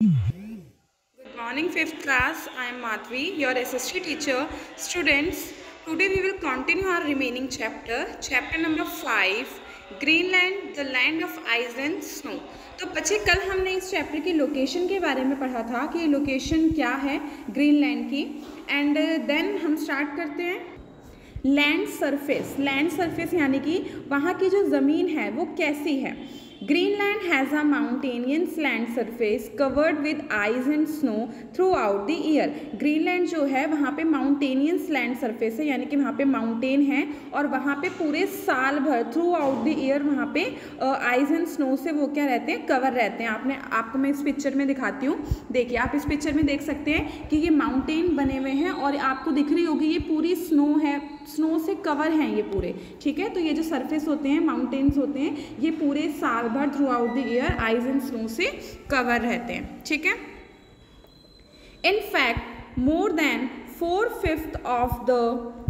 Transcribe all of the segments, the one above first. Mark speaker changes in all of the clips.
Speaker 1: Good morning, fifth class. I am Madhvi, your SST teacher. Students, today we will continue our remaining chapter, chapter number five, Greenland, the land of ice and snow. तो बच्चे कल हमने इस chapter की location के बारे में पढ़ा था कि लोकेशन क्या है ग्रीनलैंड की एंड देन हम स्टार्ट करते हैं लैंड सरफेस लैंड सरफेस यानी कि वहाँ की जो ज़मीन है वो कैसी है Greenland has a mountainous land surface covered with ice and snow throughout the year. Greenland जो है, वहाँ पे माउंटेनियस लैंड सरफेस है, यानी कि वहाँ पे माउंटेन है, और वहाँ पे पूरे साल भर थ्रू आउट द ईयर वहाँ पे आइस एंड स्नो से वो क्या रहते हैं? कवर रहते हैं। आपने, आपको मैं इस पिक्चर में दिखाती हूँ। देखिए, आप इस पिक्चर में देख सकते हैं कि ये माउंटेन बने हुए हैं, और आपको दिख रही होगी ये पूरी स्नो है। स्नो से कवर हैं ये पूरे, ठीक है? तो ये जो सरफेस होते हैं माउंटेन्स होते हैं, ये पूरे साल भर throughout the year ice and snow से कवर रहते हैं, ठीक है? In fact more than four fifth of the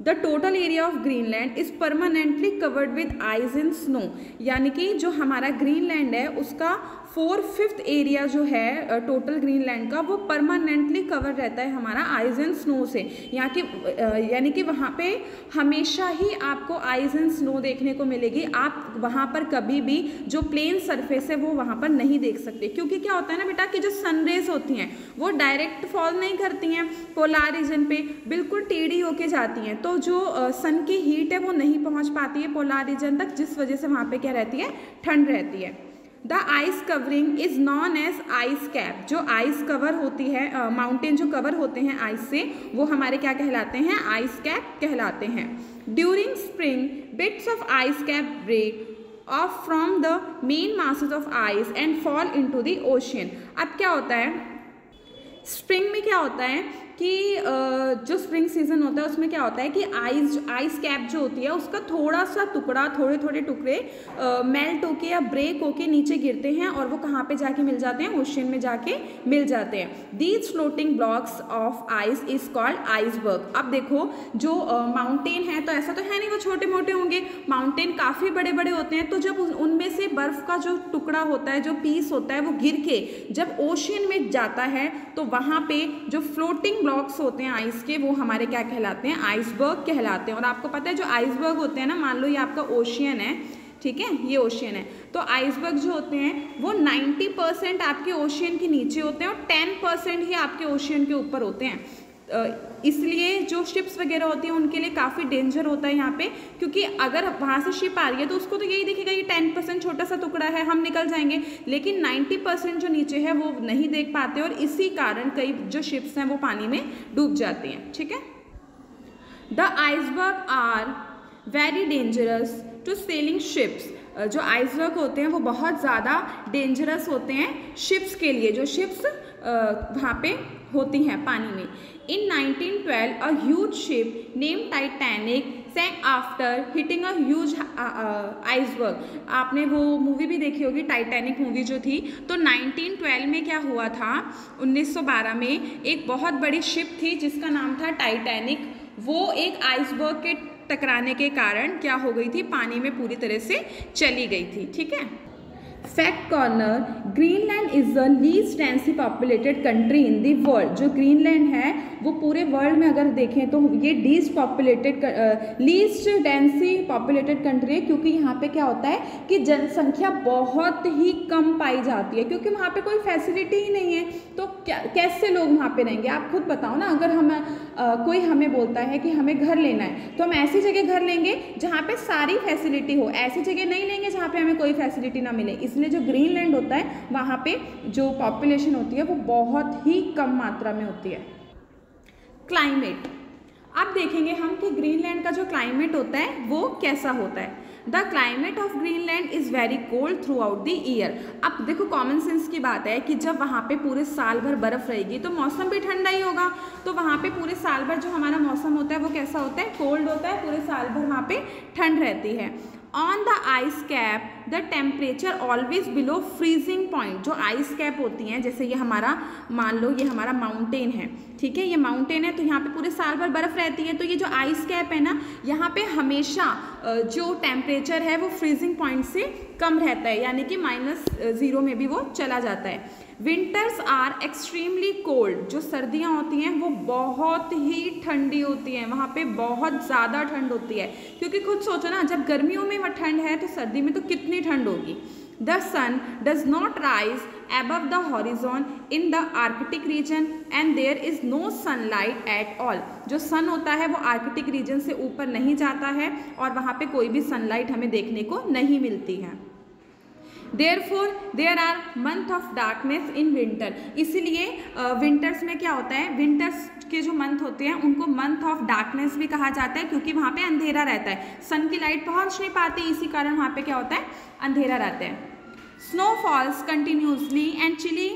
Speaker 1: the total area of Greenland is permanently covered with ice in snow यानी कि जो हमारा ग्रीनलैंड है, उसका फोर फिफ्थ एरिया जो है टोटल ग्रीनलैंड का, वो परमानेंटली कवर रहता है हमारा आइज़ एंड स्नो से। यहाँ की यानी कि वहाँ पे हमेशा ही आपको आइज़ एंड स्नो देखने को मिलेगी। आप वहाँ पर कभी भी जो प्लेन सरफेस है, वो वहाँ पर नहीं देख सकते। क्योंकि क्या होता है ना बेटा कि जो सनरेज होती हैं, वो डायरेक्ट फॉल नहीं करती हैं पोलार रीजन पे। बिल्कुल टेढ़ी होके जाती हैं। तो जो सन की हीट है वो नहीं पहुँच पाती है पोलार रीजन तक जिस वजह से वहाँ पर क्या रहती है? ठंड रहती है। The ice covering is known as ice cap जो आइस कवर होती है माउंटेन uh, जो कवर होते हैं आइस से वो हमारे क्या कहलाते हैं? आइस कैप कहलाते हैं। During spring bits of ice cap break off from the main masses of ice and fall into the ocean अब क्या होता है? स्प्रिंग में क्या होता है? कि जो स्प्रिंग सीज़न होता है, उसमें क्या होता है कि आइस आइस कैप जो होती है, उसका थोड़ा सा टुकड़ा थोड़े थोड़े टुकड़े मेल्ट होके या ब्रेक होके नीचे गिरते हैं और वो कहाँ पे जाके मिल जाते हैं? ओशियन में जाके मिल जाते हैं। These floating blocks of ice is called iceberg अब देखो, जो माउंटेन है तो ऐसा तो है नहीं वो छोटे मोटे होंगे। माउंटेन काफ़ी बड़े बड़े होते हैं तो जब उनमें से बर्फ़ का जो टुकड़ा होता है, जो पीस होता है, वो गिर के जब ओशियन में जाता है तो वहाँ पे जो फ्लोटिंग ब्लॉक्स होते हैं आइस के, वो हमारे क्या कहलाते हैं? आइसबर्ग कहलाते हैं। और आपको पता है, जो आइसबर्ग होते हैं ना, मान लो ये आपका ओशियन है, ठीक है? ये ओशियन है। तो आइसबर्ग जो होते हैं, वो 90 परसेंट आपके ओशियन के नीचे होते हैं और 10 परसेंट ही आपके ओशियन के ऊपर होते हैं। इसलिए जो शिप्स वगैरह होती हैं, उनके लिए काफ़ी डेंजर होता है यहाँ पे, क्योंकि अगर वहाँ से शिप आ रही है तो उसको तो यही दिखेगा ये टेन परसेंट छोटा सा टुकड़ा है, हम निकल जाएँगे। लेकिन नाइन्टी परसेंट जो नीचे है, वो नहीं देख पाते और इसी कारण कई जो शिप्स हैं, वो पानी में डूब जाते हैं। ठीक है? The iceberg are very dangerous to sailing ships जो आइसबर्ग होते हैं, वो बहुत ज़्यादा डेंजरस होते हैं शिप्स के लिए। जो शिप्स वहाँ पे होती हैं पानी में। In 1912 a huge ship name Titanic sank after hitting a huge iceberg आपने वो मूवी भी देखी होगी टाइटैनिक मूवी जो थी। तो 1912 में क्या हुआ था? 1912 में एक बहुत बड़ी शिप थी जिसका नाम था टाइटैनिक वो एक आइसबर्ग के टकराने के कारण क्या हो गई थी? पानी में पूरी तरह से चली गई थी। ठीक है? Fact corner Greenland is the least densely populated country in the world जो ग्रीनलैंड है वो पूरे वर्ल्ड में अगर देखें तो ये least populated least densely populated country है क्योंकि यहाँ पे क्या होता है कि जनसंख्या बहुत ही कम पाई जाती है क्योंकि वहाँ पे कोई फैसिलिटी ही नहीं है। तो क्या कैसे लोग वहाँ पे रहेंगे? आप खुद बताओ ना अगर हम आ, कोई हमें बोलता है कि हमें घर लेना है तो हम ऐसी जगह घर लेंगे जहाँ पे सारी फैसिलिटी हो। ऐसी जगह नहीं लेंगे जहाँ पे हमें कोई फैसिलिटी ना मिले। इसलिए जो ग्रीनलैंड होता है वहाँ पे जो पॉपुलेशन होती है, वो बहुत ही कम मात्रा में होती है। क्लाइमेट अब देखेंगे हम कि ग्रीनलैंड का जो क्लाइमेट होता है, वो कैसा होता है। The climate of Greenland is very cold throughout the year अब देखो कॉमन सेंस की बात है कि जब वहाँ पे पूरे साल भर बर्फ़ रहेगी तो मौसम भी ठंडा ही होगा। तो वहाँ पे पूरे साल भर जो हमारा मौसम होता है, वो कैसा होता है? कोल्ड होता है, पूरे साल भर वहाँ पे ठंड रहती है। On the ice cap the temperature always below freezing point जो आइस कैप होती हैं, जैसे ये हमारा, मान लो ये हमारा माउंटेन है, ठीक है? ये माउंटेन है तो यहाँ पे पूरे साल भर बर्फ़ रहती है तो ये जो आइस कैप है ना, यहाँ पे हमेशा जो टेम्परेचर है, वो फ्रीजिंग पॉइंट से कम रहता है, यानी कि माइनस ज़ीरो में भी वो चला जाता है। विंटर्स आर एक्सट्रीमली कोल्ड जो सर्दियाँ होती हैं, वो बहुत ही ठंडी होती हैं। वहाँ पे बहुत ज़्यादा ठंड होती है। क्योंकि खुद सोचो ना, जब गर्मियों में वह ठंड है तो सर्दी में तो कितनी ठंड होगी? The sun does not rise above the horizon in the Arctic region and there is no sunlight at all जो सन होता है, वो आर्कटिक रीजन से ऊपर नहीं जाता है और वहाँ पे कोई भी सनलाइट हमें देखने को नहीं मिलती है। There four there are month of darkness in winter इसीलिए विंटर्स में क्या होता है? विंटर्स के जो मंथ होते हैं, उनको मंथ ऑफ़ डार्कनेस भी कहा जाता है, क्योंकि वहाँ पे अंधेरा रहता है। सन की लाइट पहुँच नहीं पाती इसी कारण वहाँ पे क्या होता है? अंधेरा रहता है। Snow falls continuously and chilly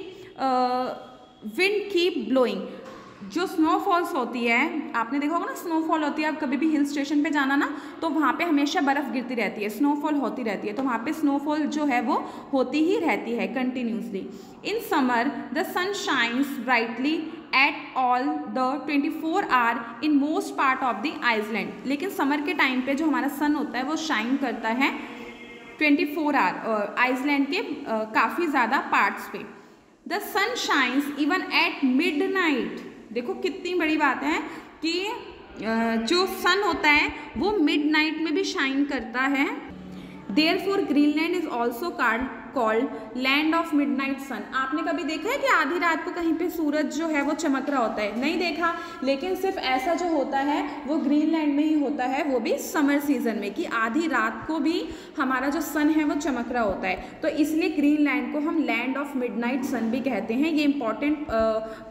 Speaker 1: wind keep blowing जो स्नोफॉल्स होती है, आपने देखा होगा ना स्नोफॉल होती है अब कभी भी हिल स्टेशन पे जाना ना तो वहाँ पे हमेशा बर्फ़ गिरती रहती है स्नोफॉल होती रहती है तो वहाँ पे स्नोफॉल जो है वो होती ही रहती है continuously in summer the sun shines brightly at all the twenty four hour in most part of the Iceland लेकिन समर के टाइम पे जो हमारा सन होता है, वो शाइन करता है ट्वेंटी फोर आर आइसलैंड के काफ़ी ज़्यादा पार्ट्स पे. The sun shines even at midnight देखो कितनी बड़ी बात है कि जो सन होता है, वो मिड नाइट में भी शाइन करता है। Therefore Greenland is also card called land of midnight sun आपने कभी देखा है कि आधी रात को कहीं पे सूरज जो है वो चमक रहा होता है? नहीं देखा। लेकिन सिर्फ़ ऐसा जो होता है, वो ग्रीनलैंड में ही होता है, वो भी समर सीज़न में कि आधी रात को भी हमारा जो सन है वो चमक रहा होता है। तो इसलिए ग्रीनलैंड को हम लैंड ऑफ़ मिडनाइट सन भी कहते हैं। ये इंपॉर्टेंट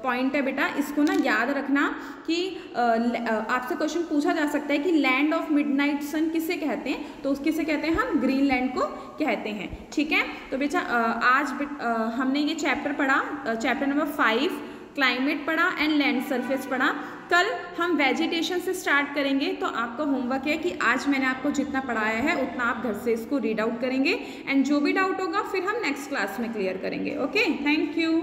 Speaker 1: पॉइंट है बेटा। इसको ना याद रखना कि आपसे क्वेश्चन पूछा जा सकता है कि लैंड ऑफ़ मिडनाइट सन किसे कहते हैं? तो किसे कहते हैं, हम ग्रीनलैंड को कहते हैं। ठीक है? तो बेटा आज हमने ये चैप्टर पढ़ा चैप्टर नंबर फाइव क्लाइमेट पढ़ा एंड लैंड सरफेस पढ़ा। कल हम वेजिटेशन से स्टार्ट करेंगे तो आपका होमवर्क है कि आज मैंने आपको जितना पढ़ाया है, उतना आप घर से इसको रीड आउट करेंगे। एंड जो भी डाउट होगा, फिर हम नेक्स्ट क्लास में क्लियर करेंगे ओके थैंक यू